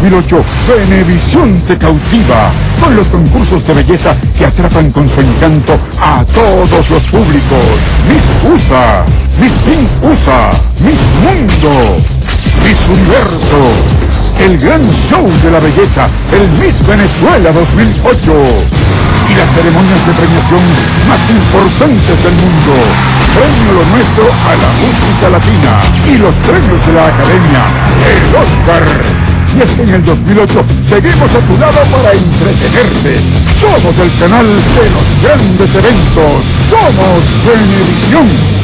2008, Venevisión te cautiva con los concursos de belleza que atrapan con su encanto a todos los públicos. Miss USA, Miss Pink USA, Miss Mundo, Miss Universo. El gran show de la belleza, el Miss Venezuela 2008 y las ceremonias de premiación más importantes del mundo. Premio lo nuestro a la música latina y los premios de la Academia, el Oscar. Que en el 2008 seguimos a tu lado para entretenerte. Somos el canal de los grandes eventos. Somos Venevisión.